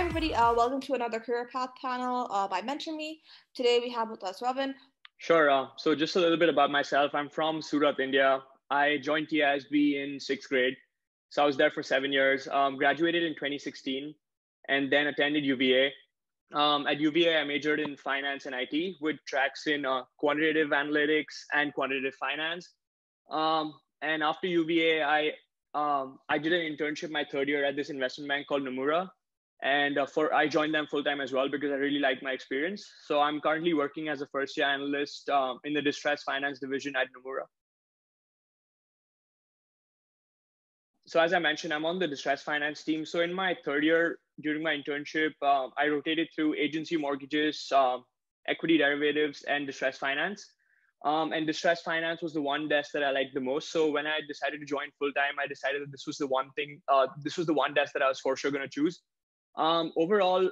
everybody. Uh, welcome to another Career Path panel uh, by MentorMe. Today we have with us Robin. Sure. Uh, so just a little bit about myself. I'm from Surat, India. I joined TISB in sixth grade. So I was there for seven years. Um, graduated in 2016, and then attended UVA. Um, at UVA, I majored in finance and IT with tracks in uh, quantitative analytics and quantitative finance. Um, and after UVA, I um, I did an internship my third year at this investment bank called Nomura, and uh, for I joined them full time as well because I really liked my experience. So I'm currently working as a first year analyst um, in the distress finance division at Nomura. So as I mentioned, I'm on the distress finance team. So in my third year during my internship, uh, I rotated through agency mortgages, uh, equity derivatives, and distress finance. Um, and distress finance was the one desk that I liked the most. So when I decided to join full time, I decided that this was the one thing, uh, this was the one desk that I was for sure going to choose. Um, overall,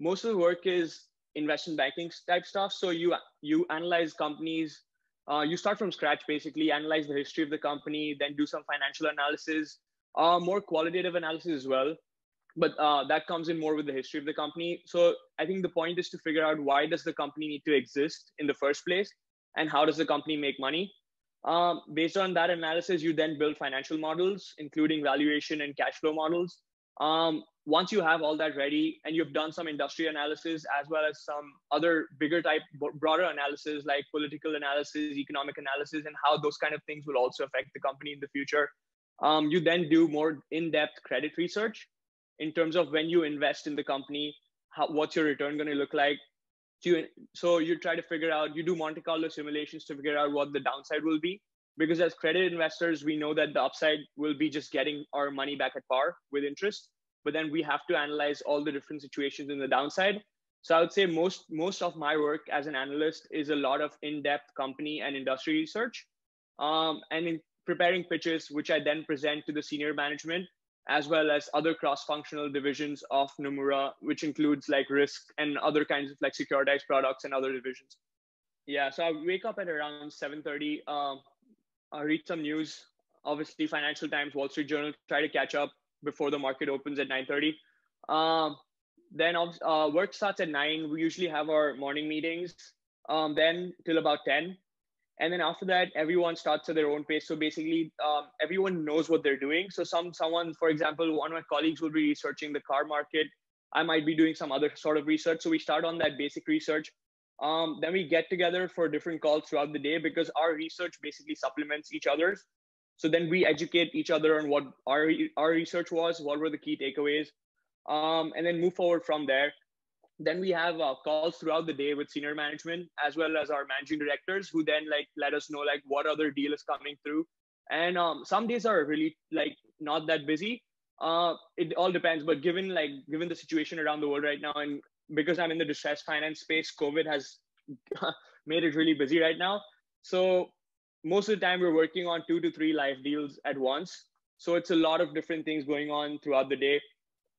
most of the work is investment banking type stuff. So you you analyze companies. Uh, you start from scratch, basically analyze the history of the company, then do some financial analysis, uh, more qualitative analysis as well. But uh, that comes in more with the history of the company. So I think the point is to figure out why does the company need to exist in the first place, and how does the company make money. Um, based on that analysis, you then build financial models, including valuation and cash flow models. Um, once you have all that ready and you've done some industry analysis as well as some other bigger type broader analysis like political analysis economic analysis and how those kind of things will also affect the company in the future um, you then do more in-depth credit research in terms of when you invest in the company how, what's your return going to look like. You, so you try to figure out you do monte carlo simulations to figure out what the downside will be because as credit investors we know that the upside will be just getting our money back at par with interest. But then we have to analyze all the different situations in the downside. So i would say most most of my work as an analyst is a lot of in-depth company and industry research um, and in preparing pitches which i then present to the senior management as well as other cross-functional divisions of nomura which includes like risk and other kinds of like securitized products and other divisions. Yeah so i wake up at around 7.30 um, i read some news. Obviously financial times wall street journal try to catch up before the market opens at 9.30 um, then uh, work starts at 9 we usually have our morning meetings um, then till about 10 and then after that everyone starts at their own pace. So basically um, everyone knows what they're doing. So some someone for example one of my colleagues will be researching the car market. I might be doing some other sort of research. So we start on that basic research um, then we get together for different calls throughout the day because our research basically supplements each other's so then we educate each other on what our, our research was, what were the key takeaways, um, and then move forward from there. Then we have uh, calls throughout the day with senior management as well as our managing directors, who then like let us know like what other deal is coming through. And um, some days are really like not that busy. Uh, it all depends, but given like given the situation around the world right now, and because I'm in the distressed finance space, COVID has made it really busy right now. So most of the time we're working on two to three live deals at once. So it's a lot of different things going on throughout the day.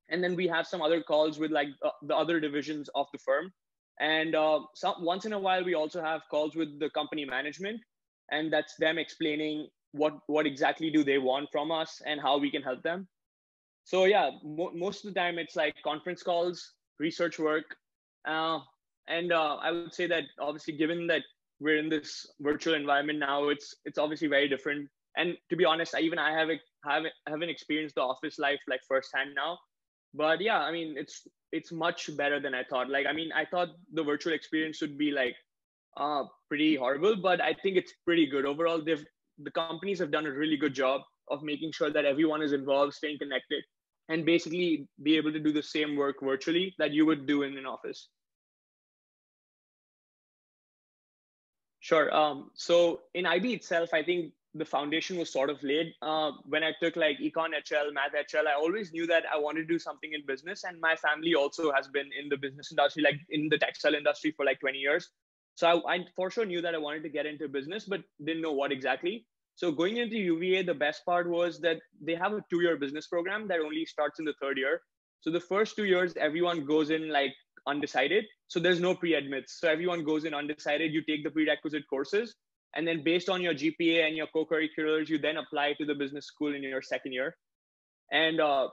And then we have some other calls with like uh, the other divisions of the firm. And uh, some, once in a while, we also have calls with the company management. And that's them explaining what, what exactly do they want from us and how we can help them. So yeah, mo- most of the time it's like conference calls, research work. Uh, and uh, I would say that obviously, given that we're in this virtual environment now it's it's obviously very different. And to be honest I, even i haven't haven't haven't experienced the office life like firsthand now. But yeah i mean it's it's much better than i thought. Like i mean i thought the virtual experience would be like uh pretty horrible but i think it's pretty good. Overall they've the companies have done a really good job of making sure that everyone is involved staying connected and basically be able to do the same work virtually that you would do in an office Sure. Um, so in IB itself, I think the foundation was sort of laid. Uh, when I took like Econ HL, Math HL, I always knew that I wanted to do something in business. And my family also has been in the business industry, like in the textile industry for like 20 years. So I, I for sure knew that I wanted to get into business, but didn't know what exactly. So going into UVA, the best part was that they have a two-year business program that only starts in the third year. So the first two years, everyone goes in like undecided. So there's no pre-admits. So everyone goes in undecided. You take the prerequisite courses, and then based on your GPA and your co-curriculars, you then apply to the business school in your second year. And uh,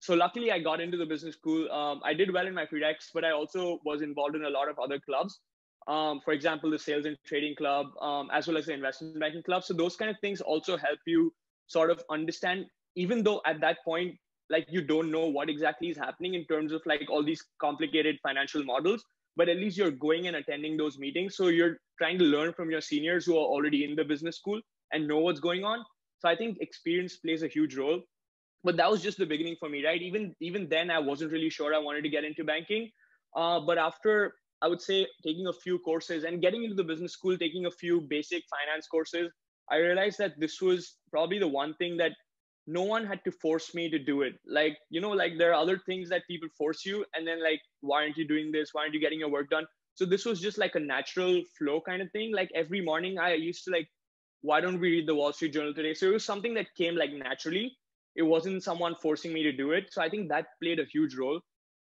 so luckily I got into the business school. Um, I did well in my prereqs, but I also was involved in a lot of other clubs. Um, for example, the sales and trading club, um, as well as the investment banking club. So those kind of things also help you sort of understand, even though at that point, like you don't know what exactly is happening in terms of like all these complicated financial models, but at least you're going and attending those meetings. So you're trying to learn from your seniors who are already in the business school and know what's going on. So I think experience plays a huge role but that was just the beginning for me right even even then i wasn't really sure i wanted to get into banking uh, but after i would say taking a few courses and getting into the business school taking a few basic finance courses i realized that this was probably the one thing that no one had to force me to do it. Like you know like there are other things that people force you and then like why aren't you doing this? Why aren't you getting your work done? So this was just like a natural flow kind of thing. Like every morning i used to like why don't we read the wall street journal today? So it was something that came like naturally. It wasn't someone forcing me to do it. So i think that played a huge role.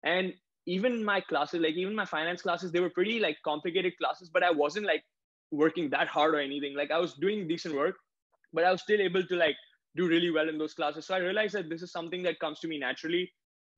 And even my classes like even my finance classes they were pretty like complicated classes but i wasn't like working that hard or anything. Like i was doing decent work but i was still able to like do really well in those classes. So i realized that this is something that comes to me naturally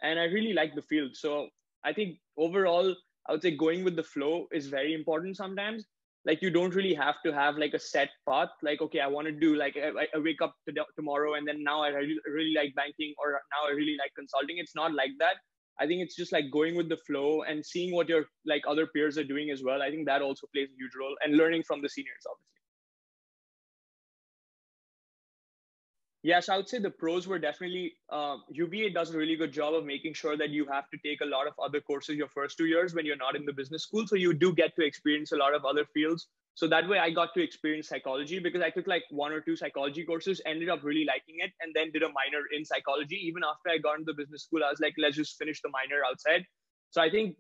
and i really like the field. So i think overall i would say going with the flow is very important sometimes. Like you don't really have to have like a set path like okay i want to do like i, I wake up to tomorrow and then now i really, really like banking or now i really like consulting. It's not like that i think it's just like going with the flow and seeing what your like other peers are doing as well i think that also plays a huge role and learning from the seniors obviously Yes, I would say the pros were definitely um, UVA does a really good job of making sure that you have to take a lot of other courses your first two years when you're not in the business school. So you do get to experience a lot of other fields. So that way I got to experience psychology because I took like one or two psychology courses, ended up really liking it, and then did a minor in psychology. Even after I got into the business school, I was like, let's just finish the minor outside. So I think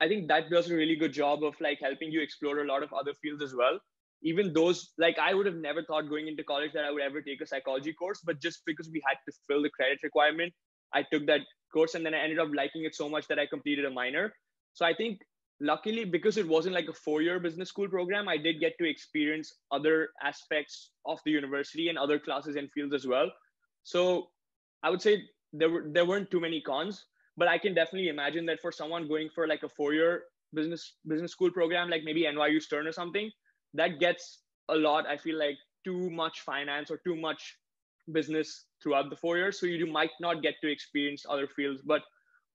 I think that does a really good job of like helping you explore a lot of other fields as well even those like i would have never thought going into college that i would ever take a psychology course but just because we had to fill the credit requirement i took that course and then i ended up liking it so much that i completed a minor so i think luckily because it wasn't like a four year business school program i did get to experience other aspects of the university and other classes and fields as well. So i would say there were there weren't too many cons but i can definitely imagine that for someone going for like a four year business business school program like maybe nyu stern or something that gets a lot i feel like too much finance or too much business throughout the four years. So you might not get to experience other fields but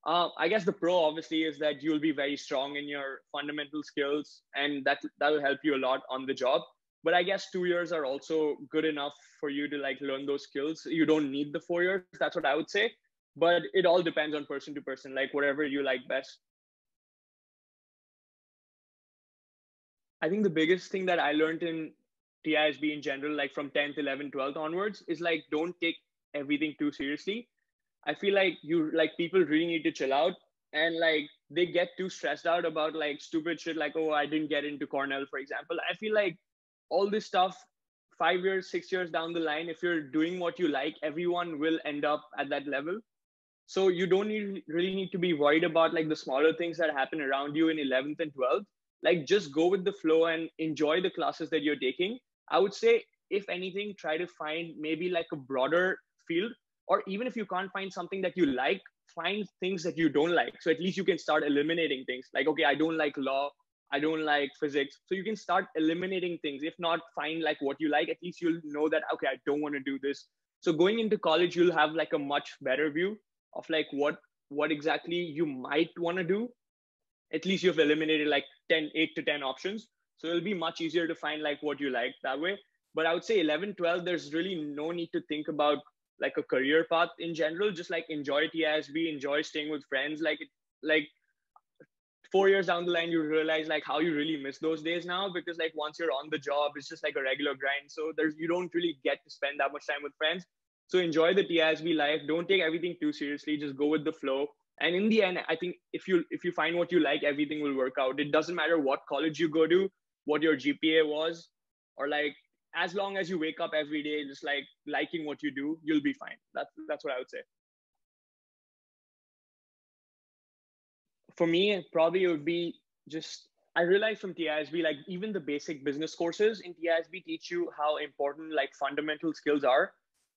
uh, i guess the pro obviously is that you'll be very strong in your fundamental skills and that that will help you a lot on the job. But i guess two years are also good enough for you to like learn those skills. You don't need the four years that's what i would say. But it all depends on person to person like whatever you like best. I think the biggest thing that I learned in TISB in general, like from 10th, 11th, 12th onwards, is like don't take everything too seriously. I feel like you like people really need to chill out and like they get too stressed out about like stupid shit like oh I didn't get into Cornell for example. I feel like all this stuff five years, six years down the line, if you're doing what you like, everyone will end up at that level. So you don't need, really need to be worried about like the smaller things that happen around you in 11th and 12th like just go with the flow and enjoy the classes that you're taking i would say if anything try to find maybe like a broader field or even if you can't find something that you like find things that you don't like. So at least you can start eliminating things. Like okay i don't like law. I don't like physics. So you can start eliminating things. If not find like what you like. At least you'll know that okay i don't want to do this. So going into college you'll have like a much better view of like what what exactly you might want to do. At least you've eliminated like 10 8 to 10 options. So it'll be much easier to find like what you like that way. But i would say 11 12 there's really no need to think about like a career path in general just like enjoy tisb enjoy staying with friends like like four years down the line you realize like how you really miss those days now because like once you're on the job it's just like a regular grind. So there's you don't really get to spend that much time with friends. So enjoy the tisb life. Don't take everything too seriously. Just go with the flow. And in the end i think if you if you find what you like everything will work out. It doesn't matter what college you go to what your gpa was or like as long as you wake up every day just like liking what you do you'll be fine. That's that's what i would say. For me probably it would be just i realized from tisb like even the basic business courses in tisb teach you how important like fundamental skills are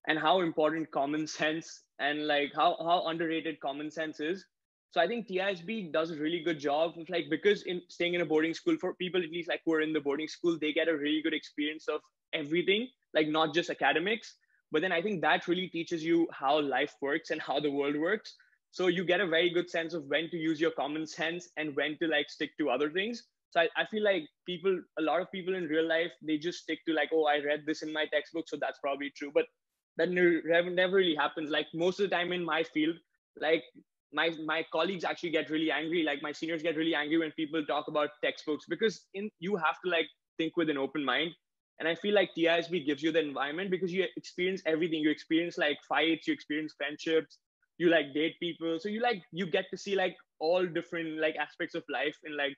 and how important common sense and like how how underrated common sense is. So I think TISB does a really good job of like because in staying in a boarding school for people at least like who are in the boarding school, they get a really good experience of everything, like not just academics. But then I think that really teaches you how life works and how the world works. So you get a very good sense of when to use your common sense and when to like stick to other things. So I, I feel like people, a lot of people in real life, they just stick to like, oh, I read this in my textbook, so that's probably true. But that never, never really happens. Like most of the time in my field, like my my colleagues actually get really angry like my seniors get really angry when people talk about textbooks because in you have to like think with an open mind and i feel like tisb gives you the environment because you experience everything. You experience like fights you experience friendships you like date people. So you like you get to see like all different like aspects of life in like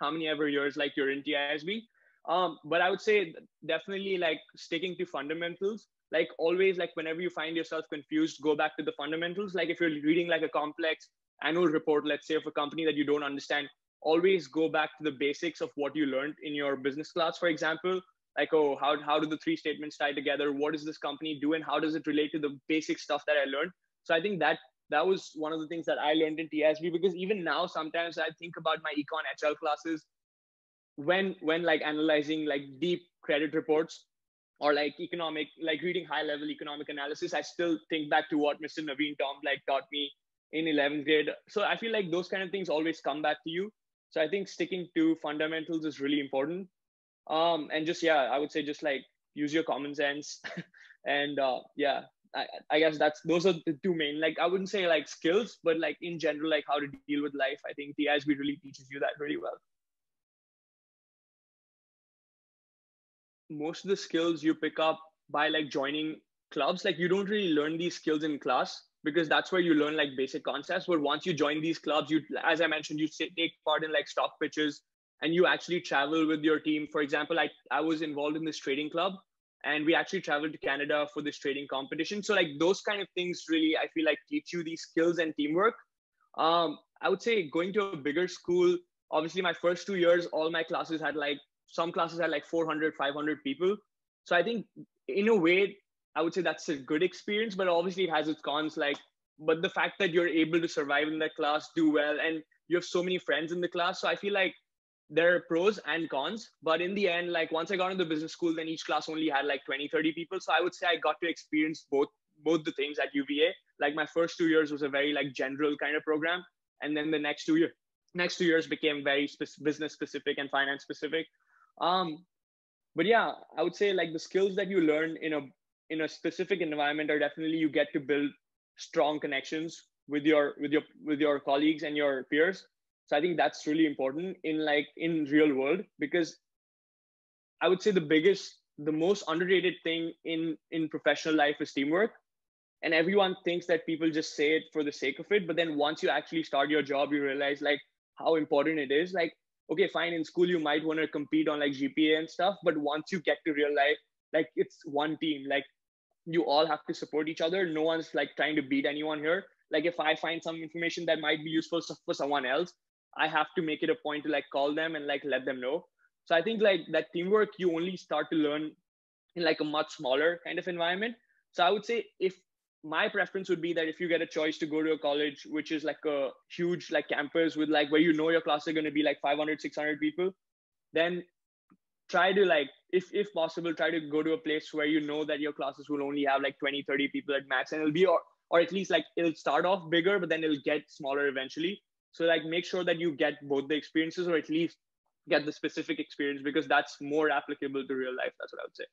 how many ever years like you're in tisb um but i would say definitely like sticking to fundamentals. Like always like whenever you find yourself confused go back to the fundamentals. Like if you're reading like a complex annual report let's say of a company that you don't understand always go back to the basics of what you learned in your business class for example like oh how, how do the three statements tie together what does this company do and how does it relate to the basic stuff that i learned so i think that that was one of the things that i learned in TISB because even now sometimes i think about my econ hl classes when when like analyzing like deep credit reports or like economic, like reading high level economic analysis, I still think back to what Mr. Naveen Tom like taught me in 11th grade. So I feel like those kind of things always come back to you. So I think sticking to fundamentals is really important. Um, and just, yeah, I would say just like use your common sense and uh, yeah, I, I guess that's those are the two main like I wouldn't say like skills, but like in general, like how to deal with life. I think TISB really teaches you that really well. most of the skills you pick up by like joining clubs like you don't really learn these skills in class because that's where you learn like basic concepts but once you join these clubs you as i mentioned you take part in like stock pitches and you actually travel with your team. For example i i was involved in this trading club and we actually traveled to canada for this trading competition. So like those kind of things really i feel like teach you these skills and teamwork. Um i would say going to a bigger school obviously my first two years all my classes had like some classes had like 400 500 people. So i think in a way i would say that's a good experience but obviously it has its cons like but the fact that you're able to survive in that class do well and you have so many friends in the class so i feel like there are pros and cons but in the end like once i got into business school then each class only had like 20 30 people. So i would say i got to experience both both the things at uva like my first two years was a very like general kind of program and then the next two years next two years became very spe- business specific and finance specific. Um, but yeah, I would say like the skills that you learn in a in a specific environment are definitely you get to build strong connections with your with your with your colleagues and your peers. So I think that's really important in like in real world because I would say the biggest the most underrated thing in in professional life is teamwork and everyone thinks that people just say it for the sake of it but then once you actually start your job you realize like how important it is like okay, fine, in school you might want to compete on like GPA and stuff, but once you get to real life, like it's one team. Like you all have to support each other. No one's like trying to beat anyone here. Like if I find some information that might be useful for someone else, I have to make it a point to like call them and like let them know. So I think like that teamwork you only start to learn in like a much smaller kind of environment. So I would say if my preference would be that if you get a choice to go to a college which is like a huge like campus with like where you know your class are going to be like 500 600 people then try to like if if possible try to go to a place where you know that your classes will only have like 20 30 people at max and it'll be or, or at least like it'll start off bigger but then it'll get smaller eventually so like make sure that you get both the experiences or at least get the specific experience because that's more applicable to real life. That's what i would say.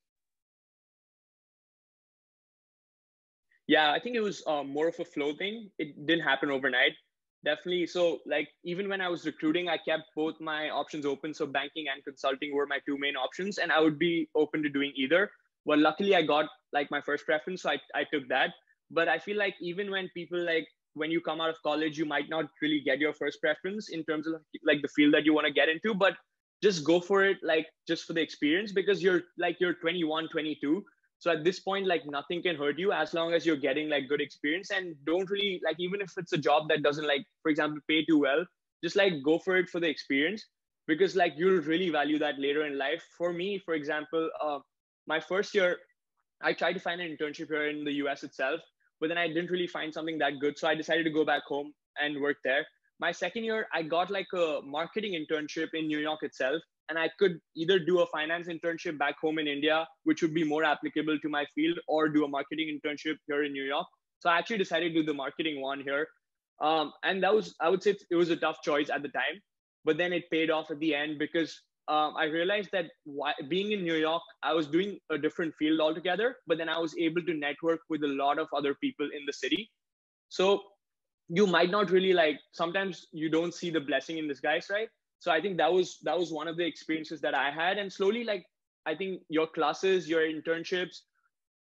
Yeah i think it was um, more of a flow thing. It didn't happen overnight. Definitely. So like even when i was recruiting i kept both my options open. So banking and consulting were my two main options and i would be open to doing either. Well luckily i got like my first preference. So i, I took that. But i feel like even when people like when you come out of college you might not really get your first preference in terms of like the field that you want to get into but just go for it like just for the experience because you're like you're 21 22 so at this point like nothing can hurt you as long as you're getting like good experience and don't really like even if it's a job that doesn't like for example pay too well just like go for it for the experience because like you'll really value that later in life. For me for example uh, my first year I tried to find an internship here in the US itself, but then I didn't really find something that good. So I decided to go back home and work there. My second year, I got like a marketing internship in New York itself. And I could either do a finance internship back home in India, which would be more applicable to my field, or do a marketing internship here in New York. So I actually decided to do the marketing one here. Um, and that was, I would say it was a tough choice at the time, but then it paid off at the end because um, I realized that why, being in New York, I was doing a different field altogether, but then I was able to network with a lot of other people in the city. So you might not really like, sometimes you don't see the blessing in disguise, right? So I think that was, that was one of the experiences that I had. And slowly, like, I think your classes, your internships,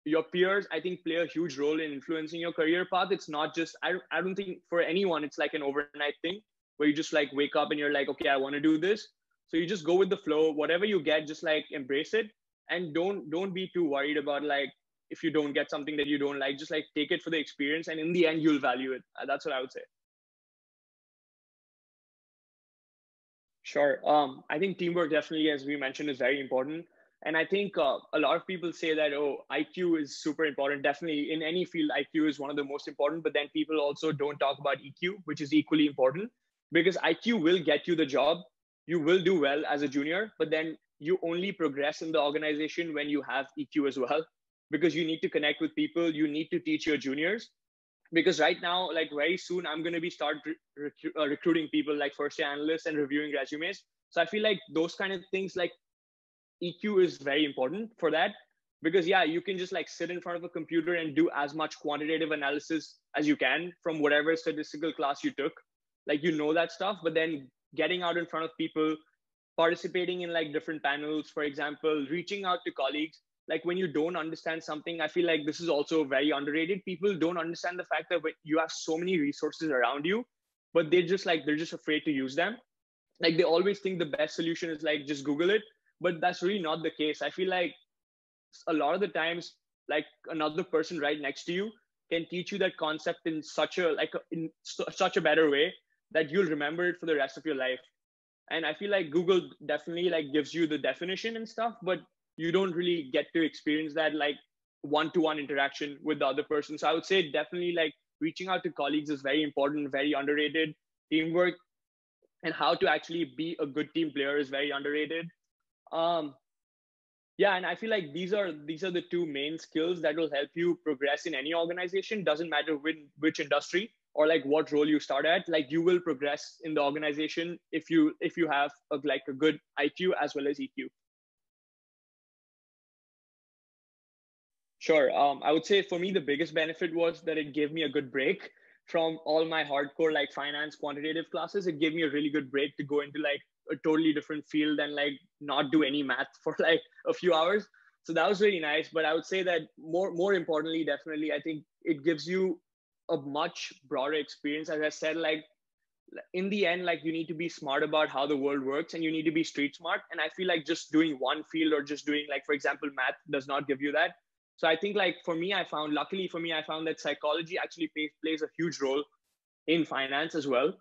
your peers, I think play a huge role in influencing your career path. It's not just, I, I don't think for anyone, it's like an overnight thing where you just like wake up and you're like, okay, I want to do this so you just go with the flow whatever you get just like embrace it. And don't don't be too worried about like if you don't get something that you don't like just like take it for the experience and in the end you'll value it. Uh, that's what i would say. Sure. Um i think teamwork definitely as we mentioned is very important. And i think uh, a lot of people say that oh iq is super important. Definitely in any field iq is one of the most important but then people also don't talk about eq which is equally important. Because iq will get you the job you will do well as a junior, but then you only progress in the organization when you have EQ as well, because you need to connect with people. You need to teach your juniors. Because right now, like very soon, I'm going to be start uh, recruiting people like first year analysts and reviewing resumes. So I feel like those kind of things like EQ is very important for that. Because yeah, you can just like sit in front of a computer and do as much quantitative analysis as you can from whatever statistical class you took. Like you know that stuff, but then getting out in front of people, participating in like different panels, for example, reaching out to colleagues. Like when you don't understand something, I feel like this is also very underrated. People don't understand the fact that you have so many resources around you, but they're just like, they're just afraid to use them. Like they always think the best solution is like just Google it, but that's really not the case. I feel like a lot of the times, like another person right next to you can teach you that concept in such a like in such a better way that you'll remember it for the rest of your life. And i feel like google definitely like gives you the definition and stuff but you don't really get to experience that like one-to-one interaction with the other person. So i would say definitely like reaching out to colleagues is very important very underrated. Teamwork and how to actually be a good team player is very underrated. Um yeah and i feel like these are these are the two main skills that will help you progress in any organization. Doesn't matter which which industry or like what role you start at like you will progress in the organization if you if you have a, like a good iq as well as eq sure um, i would say for me the biggest benefit was that it gave me a good break from all my hardcore like finance quantitative classes. It gave me a really good break to go into like a totally different field and like not do any math for like a few hours. So that was really nice but i would say that more more importantly definitely i think it gives you a much broader experience. As i said like in the end like you need to be smart about how the world works and you need to be street smart. And i feel like just doing one field or just doing like for example math does not give you that. So i think like for me i found luckily for me i found that psychology actually plays, plays a huge role in finance as well.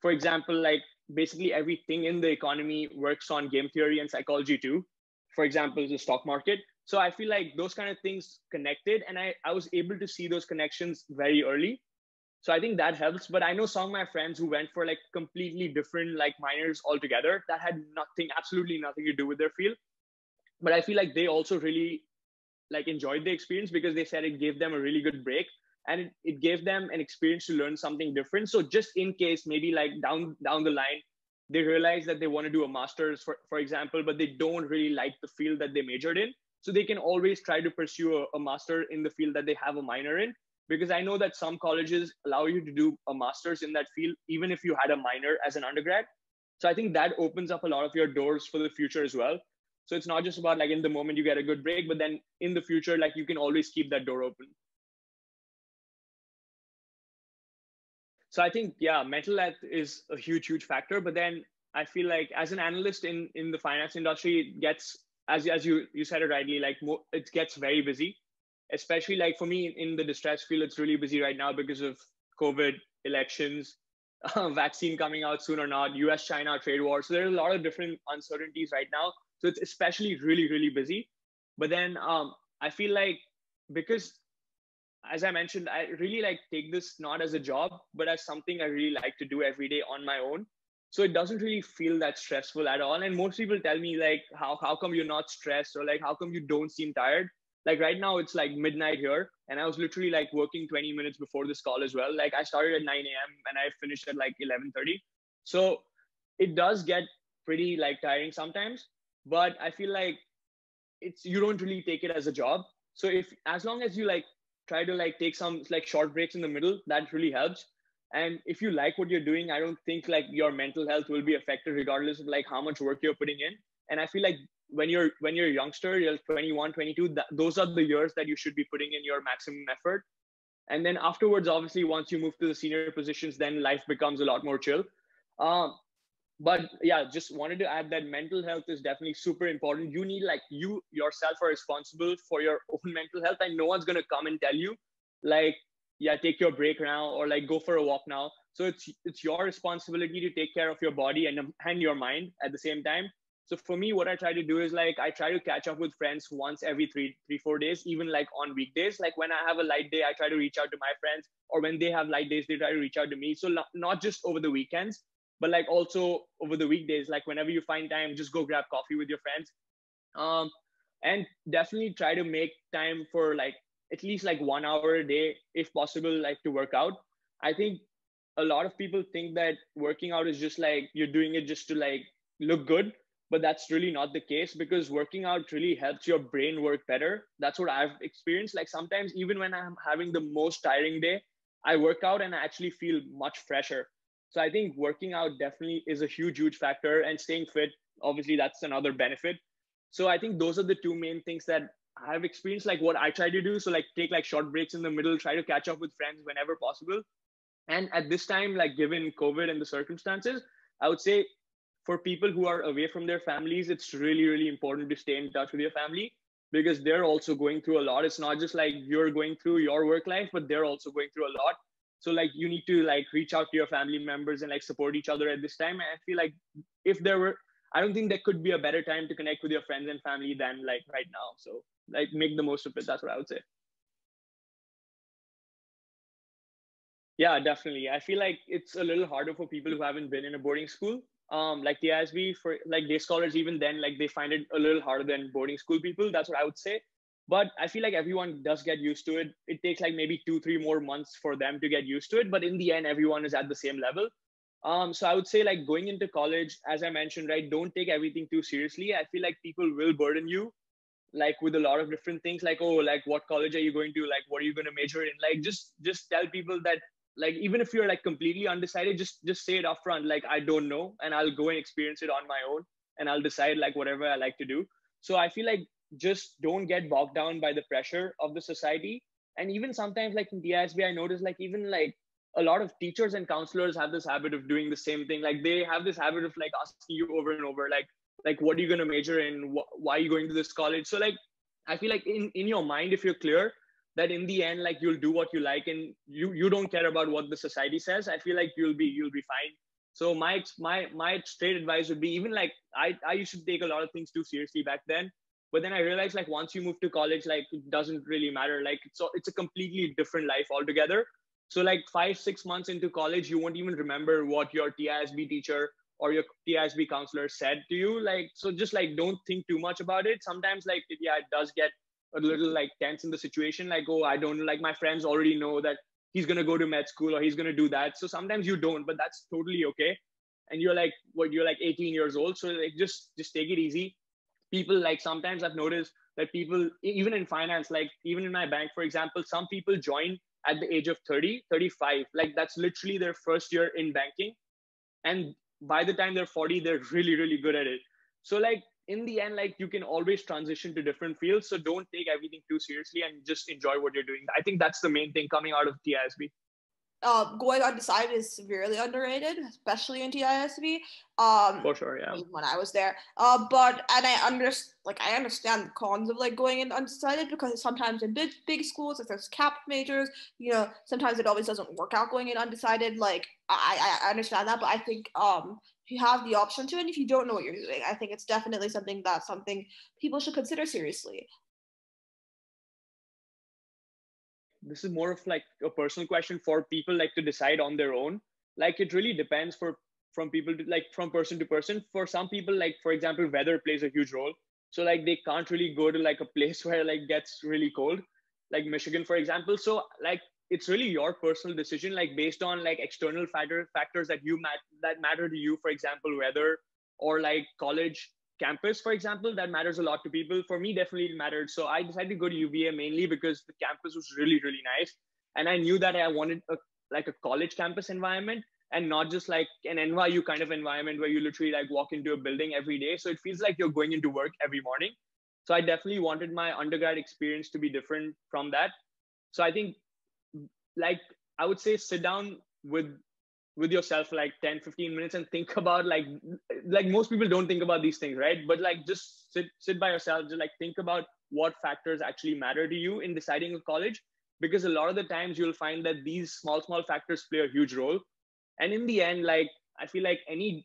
For example like basically everything in the economy works on game theory and psychology too. For example the stock market so i feel like those kind of things connected and i, I was able to see those connections very early. So i think that helps but i know some of my friends who went for like completely different like minors altogether that had nothing absolutely nothing to do with their field. But i feel like they also really like enjoyed the experience because they said it gave them a really good break and it, it gave them an experience to learn something different. So just in case maybe like down down the line they realize that they want to do a master's for, for example but they don't really like the field that they majored in so they can always try to pursue a, a master in the field that they have a minor in because i know that some colleges allow you to do a master's in that field even if you had a minor as an undergrad. So i think that opens up a lot of your doors for the future as well. So it's not just about like in the moment you get a good break but then in the future like you can always keep that door open. So i think yeah mental health is a huge huge factor but then i feel like as an analyst in in the finance industry it gets as as you you said it rightly, like more, it gets very busy, especially like for me in the distress field, it's really busy right now because of COVID, elections, uh, vaccine coming out soon or not, U.S. China trade war. So there's a lot of different uncertainties right now. So it's especially really really busy. But then um, I feel like because as I mentioned, I really like take this not as a job, but as something I really like to do every day on my own. So it doesn't really feel that stressful at all. And most people tell me like, how how come you're not stressed or like how come you don't seem tired? Like right now it's like midnight here, and I was literally like working 20 minutes before this call as well. Like I started at 9 a.m. and I finished at like 11:30. So it does get pretty like tiring sometimes, but I feel like it's you don't really take it as a job. So if as long as you like try to like take some like short breaks in the middle that really helps and if you like what you're doing i don't think like your mental health will be affected regardless of like how much work you're putting in. And i feel like when you're when you're a youngster you're 21 22 that, those are the years that you should be putting in your maximum effort. And then afterwards obviously once you move to the senior positions then life becomes a lot more chill. Um, but yeah just wanted to add that mental health is definitely super important. You need like you yourself are responsible for your own mental health and no one's going to come and tell you like yeah take your break now or like go for a walk now. So it's it's your responsibility to take care of your body and and your mind at the same time. So for me what i try to do is like i try to catch up with friends once every three three four days even like on weekdays. Like when i have a light day i try to reach out to my friends or when they have light days they try to reach out to me. So not just over the weekends but like also over the weekdays. Like whenever you find time just go grab coffee with your friends. Um and definitely try to make time for like at least like one hour a day if possible like to work out. I think a lot of people think that working out is just like you're doing it just to like look good but that's really not the case because working out really helps your brain work better. That's what i've experienced. Like sometimes even when i'm having the most tiring day i work out and i actually feel much fresher. So I think working out definitely is a huge, huge factor and staying fit, obviously that's another benefit. So I think those are the two main things that I've experienced, like what I try to do. So like take like short breaks in the middle, try to catch up with friends whenever possible. And at this time, like given COVID and the circumstances, I would say for people who are away from their families, it's really, really important to stay in touch with your family because they're also going through a lot. It's not just like you're going through your work life, but they're also going through a lot so like you need to like reach out to your family members and like support each other at this time and i feel like if there were i don't think there could be a better time to connect with your friends and family than like right now so like make the most of it that's what i would say. Yeah definitely. I feel like it's a little harder for people who haven't been in a boarding school. Um like the asb for like day scholars even then like they find it a little harder than boarding school people that's what i would say. But i feel like everyone does get used to it. It takes like maybe two three more months for them to get used to it but in the end everyone is at the same level. Um, so i would say like going into college as i mentioned right don't take everything too seriously. I feel like people will burden you like with a lot of different things like oh like what college are you going to like what are you going to major in? Like just just tell people that like even if you're like completely undecided just just say it upfront like i don't know and i'll go and experience it on my own and i'll decide like whatever i like to do. So i feel like just don't get bogged down by the pressure of the society. And even sometimes like in TISB, I notice like even like a lot of teachers and counselors have this habit of doing the same thing. Like they have this habit of like asking you over and over, like like what are you going to major in? Wh- why are you going to this college? So like I feel like in in your mind, if you're clear that in the end like you'll do what you like and you you don't care about what the society says, I feel like you'll be you'll be fine. So my my my straight advice would be even like I I used to take a lot of things too seriously back then but then i realized like once you move to college like it doesn't really matter like it's a, it's a completely different life altogether so like five six months into college you won't even remember what your tisb teacher or your tisb counselor said to you like so just like don't think too much about it. Sometimes like yeah it does get a little like tense in the situation like oh i don't like my friends already know that he's to go to med school or he's to do that. So sometimes you don't but that's totally okay. And you're like what you're like 18 years old. So like just just take it easy. People like sometimes I've noticed that people, even in finance, like even in my bank, for example, some people join at the age of 30, 35. Like that's literally their first year in banking. And by the time they're 40, they're really, really good at it. So like in the end, like you can always transition to different fields. So don't take everything too seriously and just enjoy what you're doing. I think that's the main thing coming out of TISB uh, going undecided is severely underrated, especially in TISB. Um, For sure, yeah. When I was there, uh, but and I understand, like I understand the cons of like going in undecided because sometimes in big big schools, if there's capped majors, you know, sometimes it always doesn't work out going in undecided. Like I I understand that, but I think um if you have the option to, and if you don't know what you're doing, I think it's definitely something that something people should consider seriously. This is more of like a personal question for people like to decide on their own. Like it really depends for from people to like from person to person. For some people like for example weather plays a huge role. So like they can't really go to like a place where like gets really cold. Like michigan for example. So like it's really your personal decision like based on like external factor factors that you mat- that matter to you. For example weather or like college campus for example that matters a lot to people for me definitely it mattered so i decided to go to uva mainly because the campus was really really nice and i knew that i wanted a like a college campus environment and not just like an NYU kind of environment where you literally like walk into a building every day. So it feels like you're going into work every morning. So I definitely wanted my undergrad experience to be different from that. So I think like I would say sit down with with yourself like 10 15 minutes and think about like like most people don't think about these things right? But like just sit sit by yourself just like think about what factors actually matter to you in deciding a college because a lot of the times you'll find that these small small factors play a huge role. And in the end like i feel like any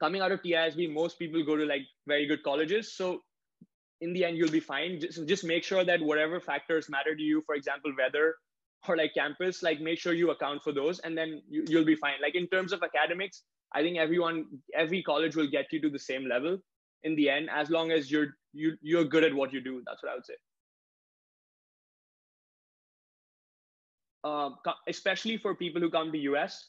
coming out of TISB, most people go to like very good colleges. So in the end you'll be fine. Just, just make sure that whatever factors matter to you for example weather or like campus like make sure you account for those and then you, you'll be fine like in terms of academics i think everyone every college will get you to the same level in the end as long as you're you you're good at what you do that's what i would say uh, especially for people who come to us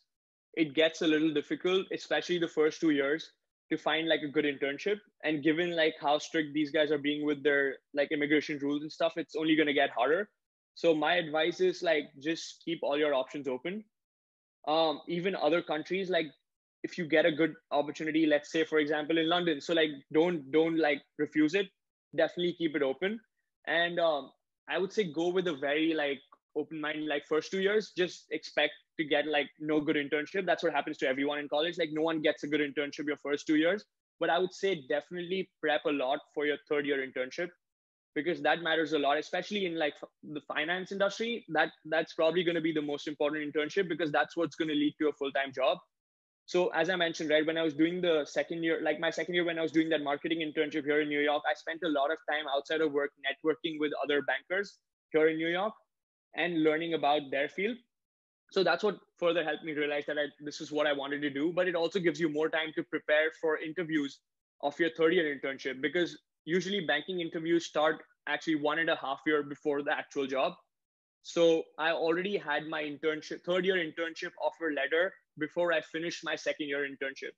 it gets a little difficult, especially the first two years, to find like a good internship. And given like how strict these guys are being with their like immigration rules and stuff, it's only gonna get harder. So my advice is like just keep all your options open. Um, even other countries, like if you get a good opportunity, let's say for example in London, so like don't don't like refuse it. Definitely keep it open. And um, I would say go with a very like open mind like first two years just expect to get like no good internship that's what happens to everyone in college like no one gets a good internship your first two years but i would say definitely prep a lot for your third year internship because that matters a lot especially in like the finance industry that that's probably going to be the most important internship because that's what's going to lead to a full-time job so as i mentioned right when i was doing the second year like my second year when i was doing that marketing internship here in new york i spent a lot of time outside of work networking with other bankers here in new york and learning about their field. So that's what further helped me realize that I, this is what I wanted to do. But it also gives you more time to prepare for interviews of your third year internship because usually banking interviews start actually one and a half year before the actual job. So I already had my internship, third year internship offer letter before I finished my second year internship.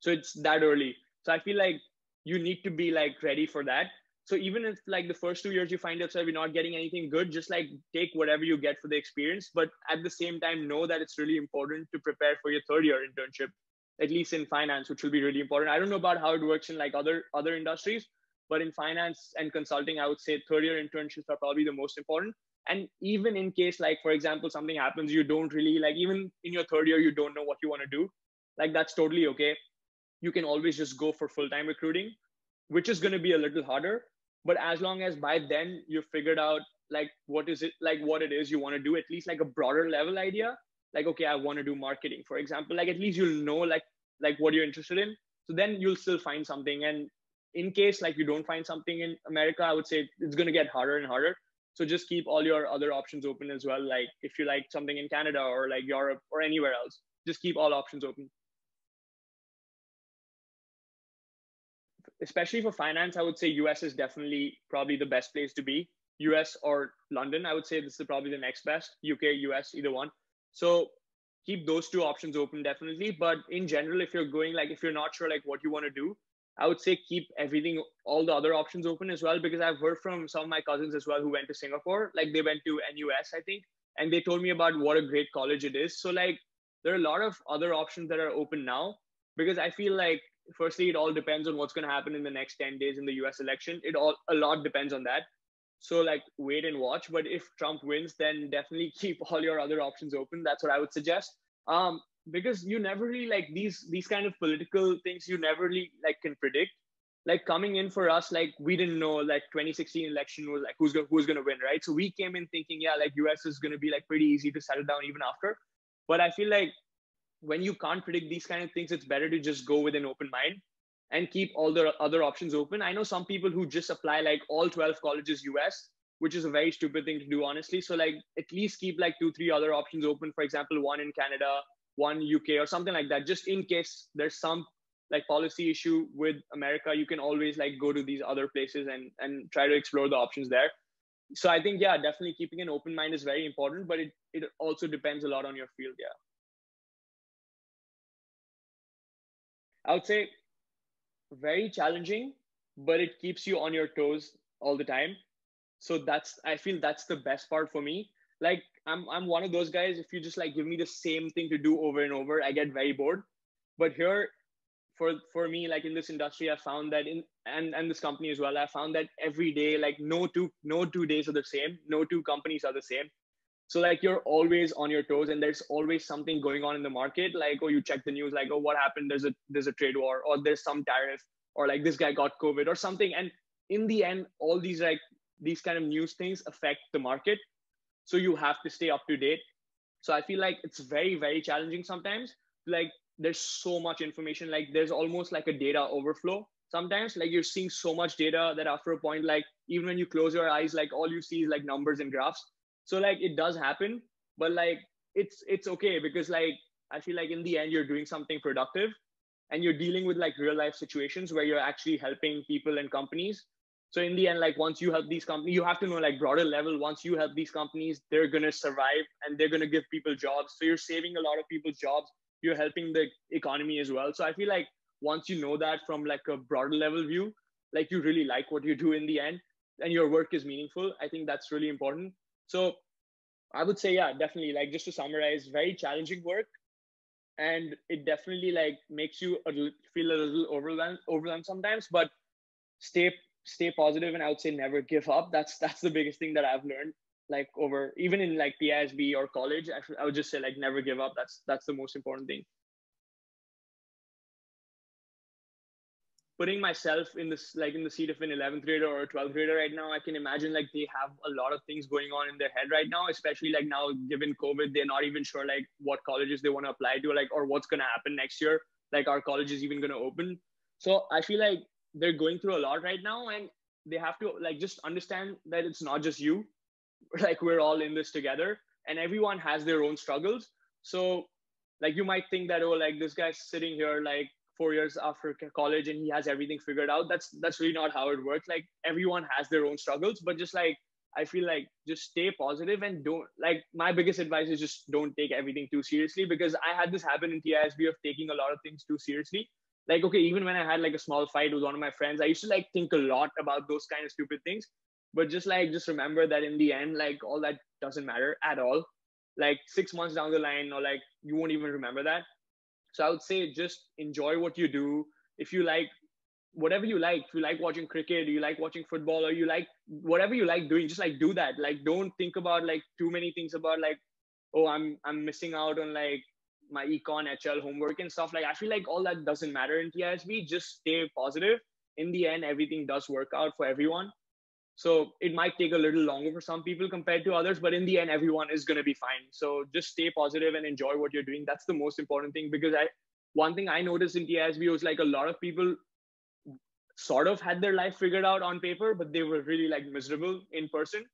So it's that early. So I feel like you need to be like ready for that so even if like the first two years you find yourself you're not getting anything good just like take whatever you get for the experience but at the same time know that it's really important to prepare for your third year internship at least in finance which will be really important i don't know about how it works in like other other industries but in finance and consulting i would say third year internships are probably the most important. And even in case like for example something happens you don't really like even in your third year you don't know what you want to do like that's totally okay. You can always just go for full-time recruiting which is going to be a little harder. But as long as by then you've figured out like what is it like what it is you want to do at least like a broader level idea like okay i want to do marketing for example like at least you'll know like like what you're interested in. So then you'll still find something. And in case like you don't find something in america i would say it's going to get harder and harder so just keep all your other options open as well like if you like something in canada or like europe or anywhere else just keep all options open especially for finance, I would say US is definitely probably the best place to be. US or London, I would say this is probably the next best. UK, US, either one. So keep those two options open definitely. But in general, if you're going like if you're not sure like what you want to do, I would say keep everything, all the other options open as well. Because I've heard from some of my cousins as well who went to Singapore, like they went to NUS, I think, and they told me about what a great college it is. So like there are a lot of other options that are open now because I feel like firstly, it all depends on what's going to happen in the next 10 days in the US election. It all, a lot depends on that. So, like, wait and watch. But if Trump wins, then definitely keep all your other options open. That's what I would suggest. Um, because you never really like these these kind of political things you never really like can predict like coming in for us like we didn't know like 2016 election was like who's going who's to win right so we came in thinking yeah like us is to be like pretty easy to settle down even after but i feel like when you can't predict these kind of things, it's better to just go with an open mind and keep all the other options open. I know some people who just apply like all 12 colleges US which is a very stupid thing to do, honestly. So like at least keep like two, three other options open. For example, one in Canada, one UK, or something like that, just in case there's some like policy issue with America. You can always like go to these other places and and try to explore the options there. So I think yeah, definitely keeping an open mind is very important, but it it also depends a lot on your field. Yeah. I would say very challenging, but it keeps you on your toes all the time so that's i feel that's the best part for me like i'm i'm one of those guys if you just like give me the same thing to do over and over i get very bored. But here for for me like in this industry i found that in and and this company as well i found that every day like no two no two days are the same no two companies are the same. So like you're always on your toes and there's always something going on in the market. Like oh you check the news like oh what happened? There's a there's a trade war or there's some tariff or like this guy got covid or something. And in the end all these like these kind of news things affect the market so you have to stay up to date. So i feel like it's very very challenging sometimes. Like there's so much information. Like there's almost like a data overflow sometimes. Like you're seeing so much data that after a point like even when you close your eyes like all you see is like numbers and graphs. So like it does happen but like it's it's okay because like i feel like in the end you're doing something productive and you're dealing with like real life situations where you're actually helping people and companies so in the end like once you help these companies you have to know like broader level. Once you help these companies they're going to survive and they're going to give people jobs. So you're saving a lot of people's jobs. You're helping the economy as well. So i feel like once you know that from like a broader level view like you really like what you do in the end and your work is meaningful i think that's really important. So i would say yeah definitely like just to summarize very challenging work and it definitely like makes you feel a little overwhelmed overwhelmed sometimes but stay stay positive and I would say never give up. That's that's the biggest thing that I've learned. Like over even in like TISB or college, I, I would just say like never give up. That's that's the most important thing. Putting myself in this like in the seat of an 11th grader or a 12th grader right now, I can imagine like they have a lot of things going on in their head right now, especially like now given COVID, they're not even sure like what colleges they want to apply to, like or what's gonna happen next year. Like our college is even gonna open. So I feel like they're going through a lot right now and they have to like just understand that it's not just you. Like we're all in this together and everyone has their own struggles. So like you might think that oh like this guy's sitting here like four years after college and he has everything figured out. That's that's really not how it works. Like everyone has their own struggles but just like i feel like just stay positive and don't like my biggest advice is just don't take everything too seriously because i had this happen in tisb of taking a lot of things too seriously like okay even when i had like a small fight with one of my friends i used to like think a lot about those kind of stupid things. But just like just remember that in the end like all that doesn't matter at all. Like six months down the line or like you won't even remember that. So i would say just enjoy what you do. If you like whatever you like if you like watching cricket you like watching football or you like whatever you like doing just like do that. Like don't think about like too many things about like oh i'm i'm missing out on like my econ hl homework and stuff like i feel like all that doesn't matter in tisb just stay positive. In the end everything does work out for everyone. So it might take a little longer for some people compared to others but in the end everyone is going to be fine. So just stay positive and enjoy what you're doing. That's the most important thing because i one thing i noticed in tisb was like a lot of people sort of had their life figured out on paper but they were really like miserable in person.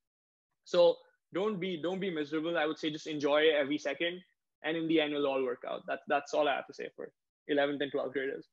So don't be don't be miserable. I would say just enjoy every second and in the end it'll all work out. That's that's all I have to say for 11th and 12th graders.